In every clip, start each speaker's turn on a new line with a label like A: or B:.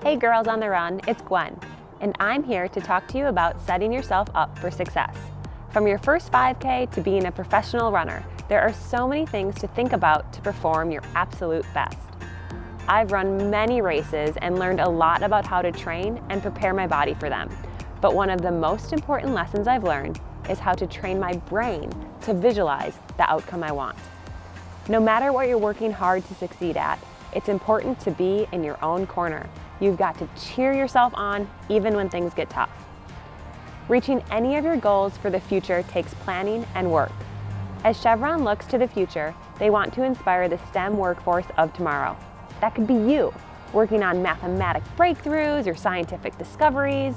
A: Hey girls on the run, it's Gwen, and I'm here to talk to you about setting yourself up for success. From your first 5K to being a professional runner, there are so many things to think about to perform your absolute best. I've run many races and learned a lot about how to train and prepare my body for them. But one of the most important lessons I've learned is how to train my brain to visualize the outcome I want. No matter what you're working hard to succeed at, it's important to be in your own corner You've got to cheer yourself on even when things get tough. Reaching any of your goals for the future takes planning and work. As Chevron looks to the future, they want to inspire the STEM workforce of tomorrow. That could be you, working on mathematic breakthroughs or scientific discoveries.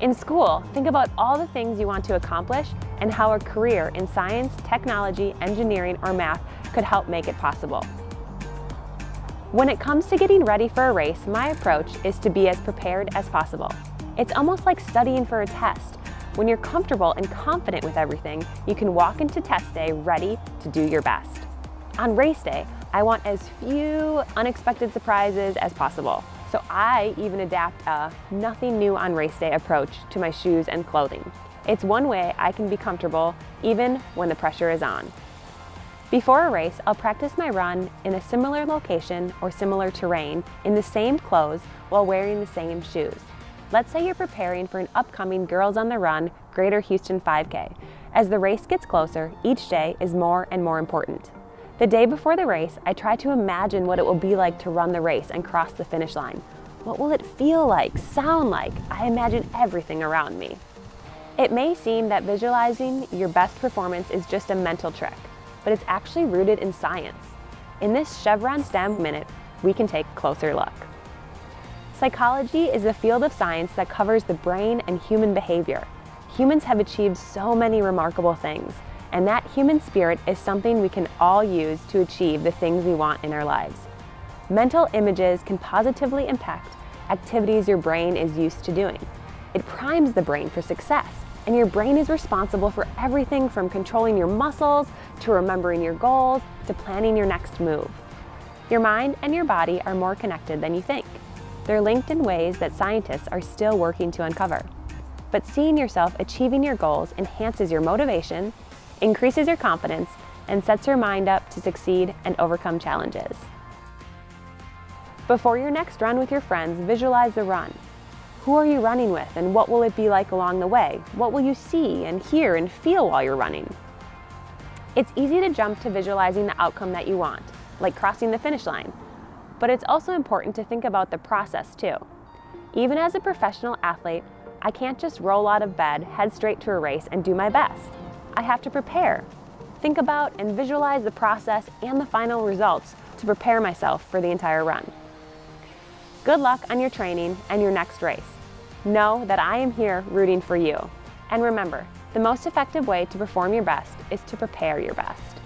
A: In school, think about all the things you want to accomplish and how a career in science, technology, engineering, or math could help make it possible. When it comes to getting ready for a race, my approach is to be as prepared as possible. It's almost like studying for a test. When you're comfortable and confident with everything, you can walk into test day ready to do your best. On race day, I want as few unexpected surprises as possible. So I even adapt a nothing new on race day approach to my shoes and clothing. It's one way I can be comfortable even when the pressure is on. Before a race, I'll practice my run in a similar location or similar terrain in the same clothes while wearing the same shoes. Let's say you're preparing for an upcoming Girls on the Run Greater Houston 5K. As the race gets closer, each day is more and more important. The day before the race, I try to imagine what it will be like to run the race and cross the finish line. What will it feel like, sound like? I imagine everything around me. It may seem that visualizing your best performance is just a mental trick, but it's actually rooted in science. In this Chevron STEM Minute, we can take a closer look. Psychology is a field of science that covers the brain and human behavior. Humans have achieved so many remarkable things, and that human spirit is something we can all use to achieve the things we want in our lives. Mental images can positively impact activities your brain is used to doing. It primes the brain for success and your brain is responsible for everything from controlling your muscles to remembering your goals to planning your next move. Your mind and your body are more connected than you think. They're linked in ways that scientists are still working to uncover. But seeing yourself achieving your goals enhances your motivation, increases your confidence, and sets your mind up to succeed and overcome challenges. Before your next run with your friends, visualize the run. Who are you running with and what will it be like along the way? What will you see and hear and feel while you're running? It's easy to jump to visualizing the outcome that you want, like crossing the finish line. But it's also important to think about the process too. Even as a professional athlete, I can't just roll out of bed, head straight to a race, and do my best. I have to prepare, think about and visualize the process and the final results to prepare myself for the entire run. Good luck on your training and your next race. Know that I am here rooting for you. And remember, the most effective way to perform your best is to prepare your best.